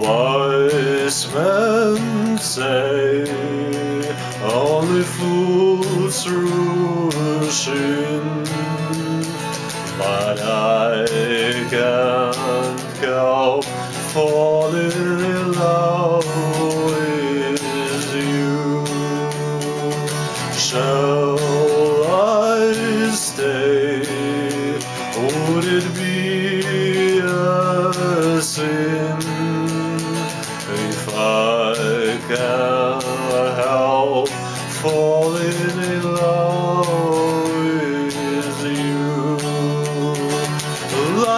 Wise men say only fools rush in, but I can't help falling in love with you. Shall I stay? Would it be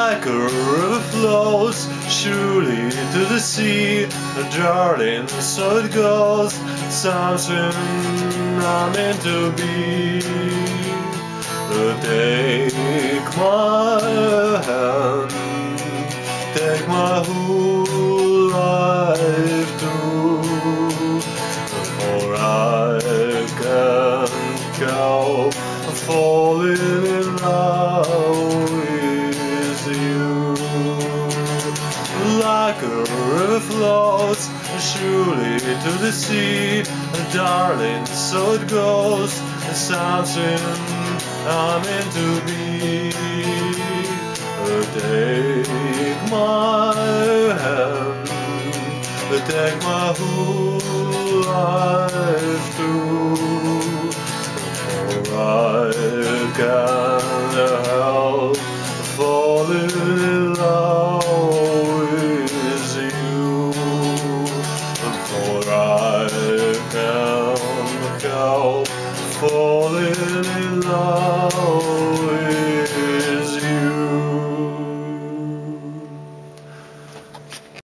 Like a river flows surely to the sea, darling, so it goes. Something I'm meant to be. Uh, take my hand, take my whole life too, for I can't help flows surely to the sea, and darling, so it goes. Something I'm meant to be. Take my hand, take my whole life too, for I can